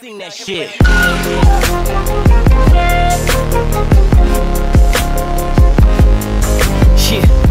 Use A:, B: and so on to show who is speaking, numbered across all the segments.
A: Seen that shit. Shit.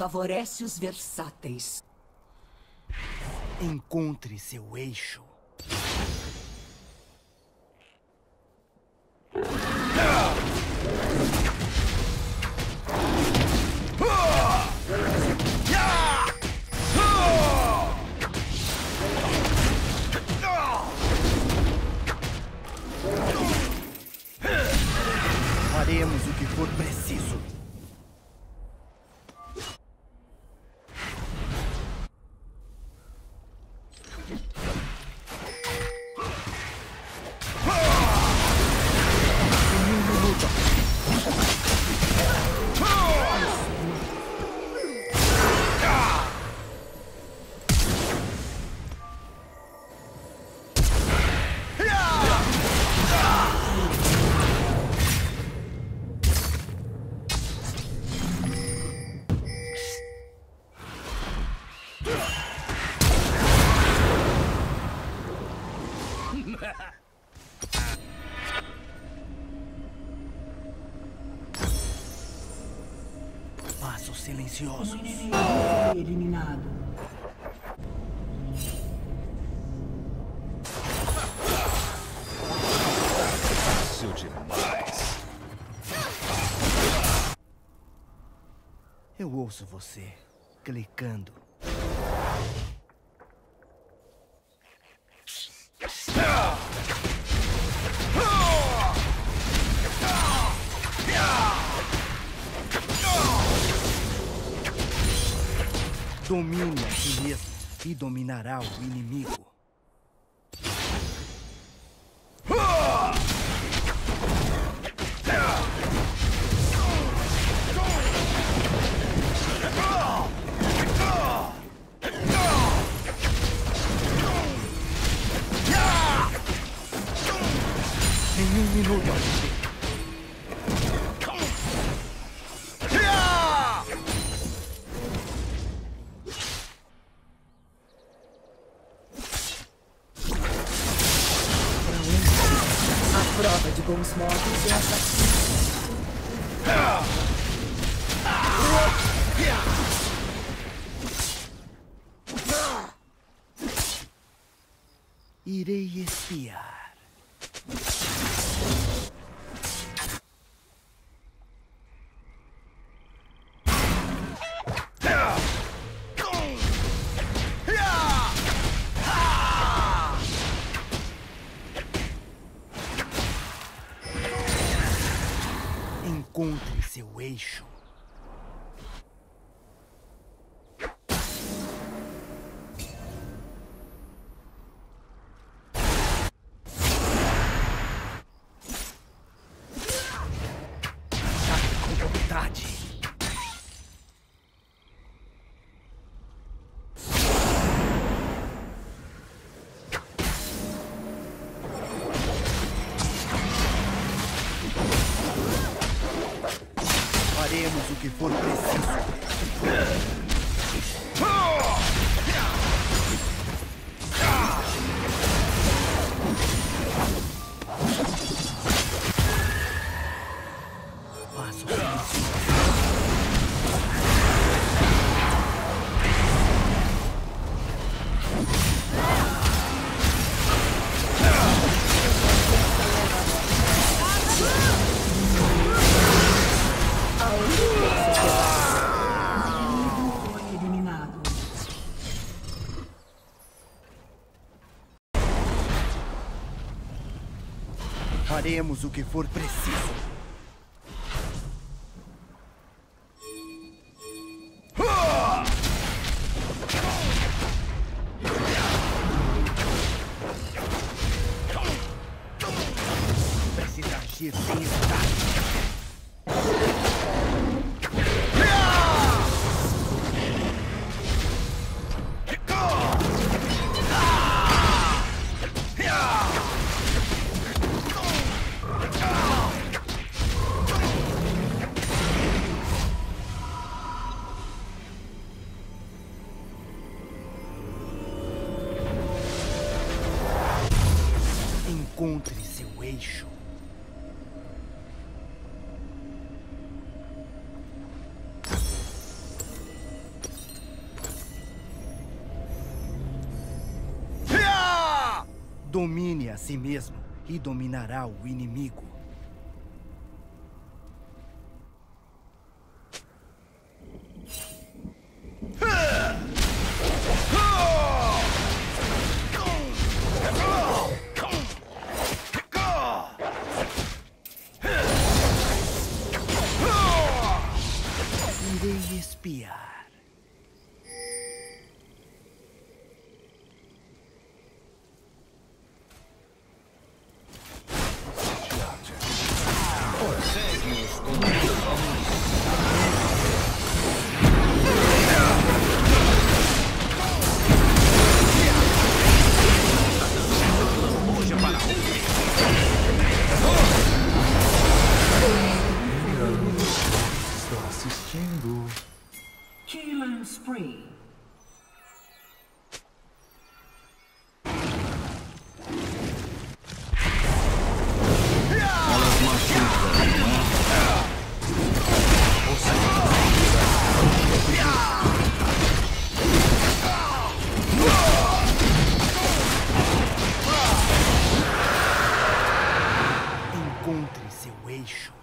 B: Favorece os versáteis.
C: Encontre seu eixo. Silenciosos.
B: Eliminado.
D: Fácil demais.
C: Eu ouço você clicando. Domine a si mesmo e dominará o inimigo. Em um minuto. Que for preciso. Faremos o que for preciso. A si mesmo e dominará o inimigo. Irei espiar. Eixo.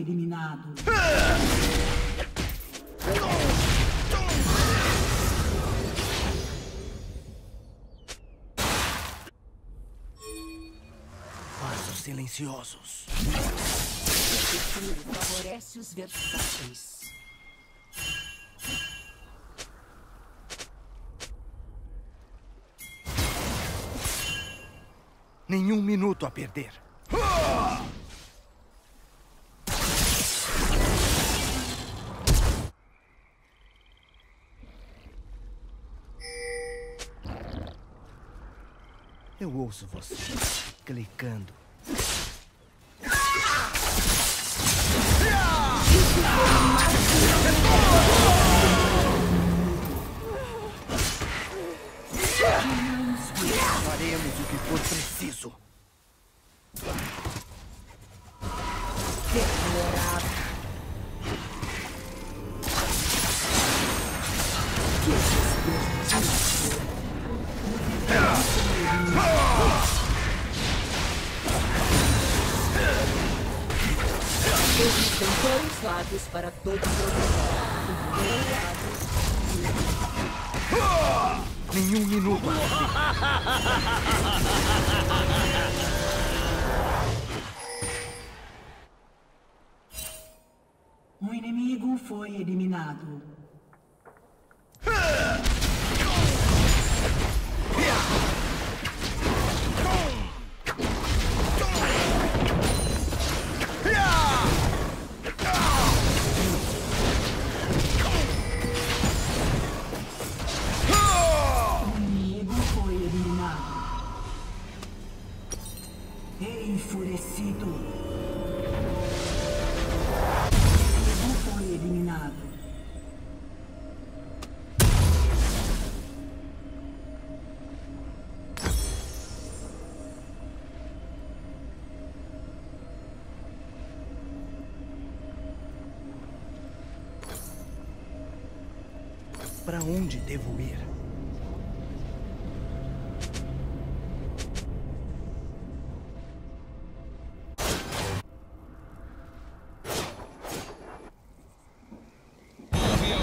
B: Eliminado.
C: Passos silenciosos.
B: O favorece os versáteis.
C: Nenhum minuto a perder. Eu ouço você clicando. Faremos o que for preciso.
B: Existem dois lados para todos os
C: Nenhum minuto.
B: O inimigo foi eliminado.
C: Para onde devo ir?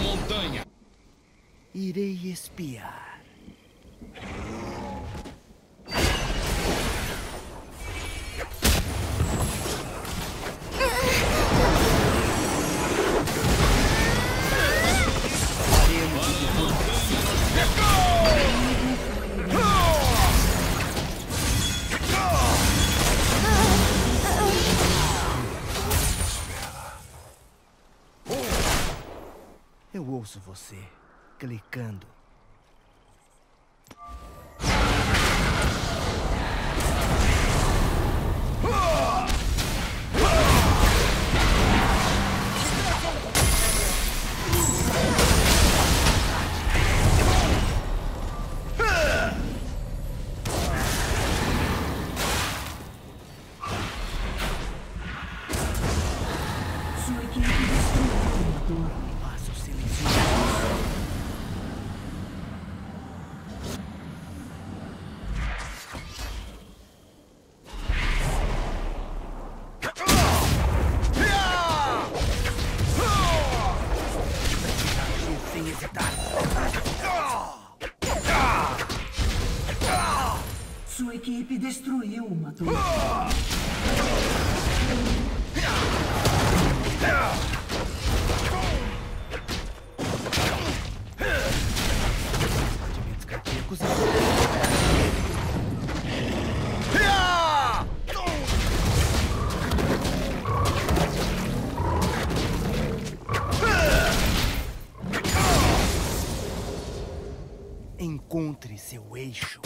D: Montanha.
C: Irei espiar. Eu ouço você clicando.
B: Destruiu uma torre.
C: Encontre seu eixo.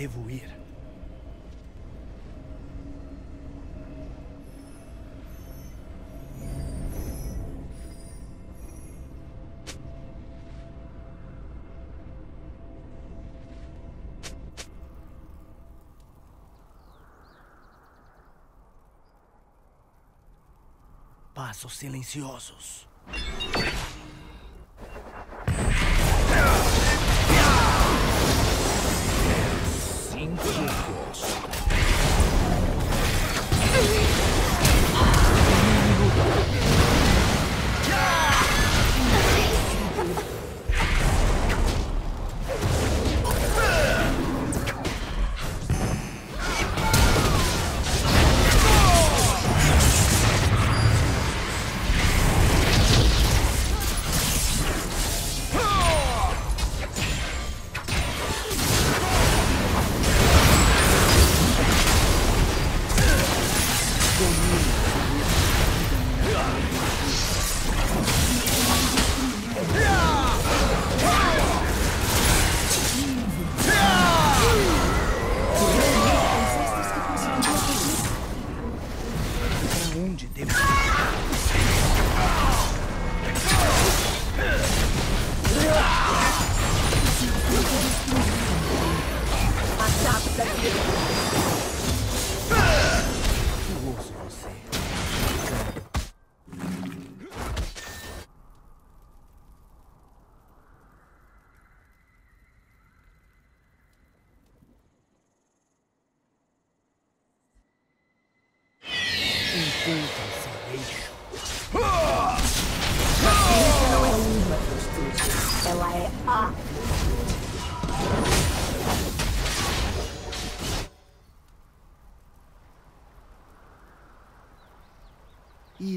C: Devo ir? Passos silenciosos.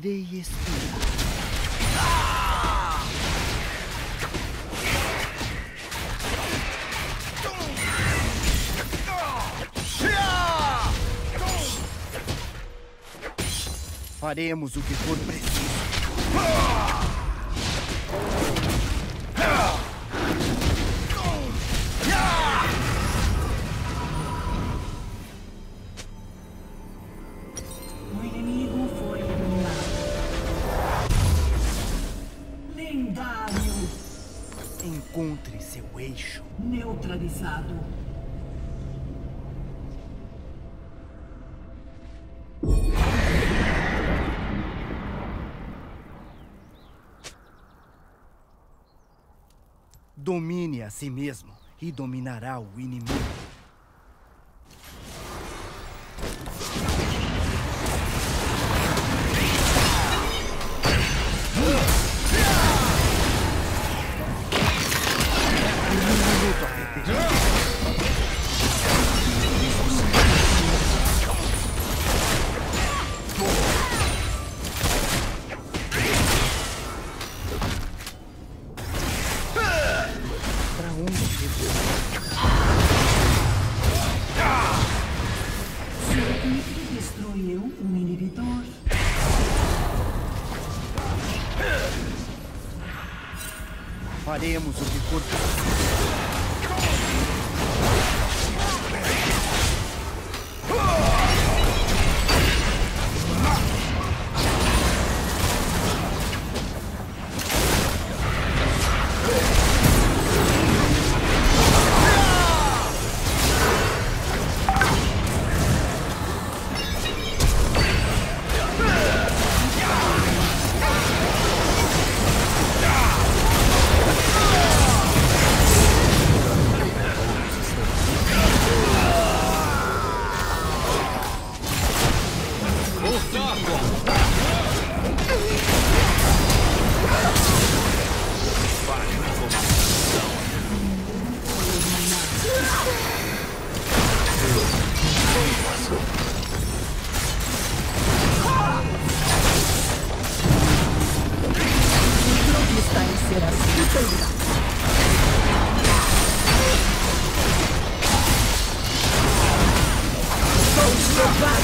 C: Irei esperar. Faremos o que for preciso. Domine a si mesmo e dominará o inimigo.
E: Destruiu um inibidor.
C: Faremos o que for
B: está em ser. Vamos levar.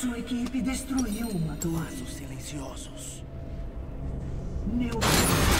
E: Sua equipe destruiu uma.
C: Laços silenciosos.
E: Neutralizado.